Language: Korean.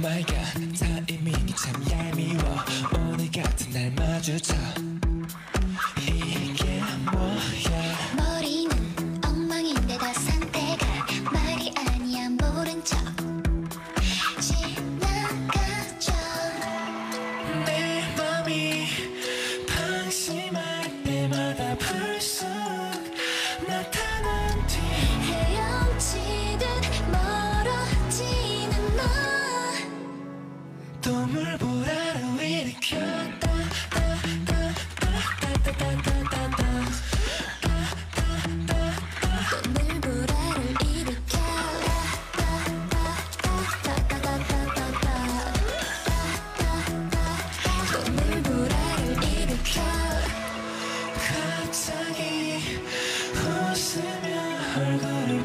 my god 타이밍이 참 얄미워. 오늘 같은 날 마주쳐. 이게 뭐야? 머리는 엉망인데 다 상태가 말이 아니야. 모른 척 지나가죠. 내 맘이 방심할 때마다 불쑥 물보라를 일으켜 갑자기 웃으며 얼굴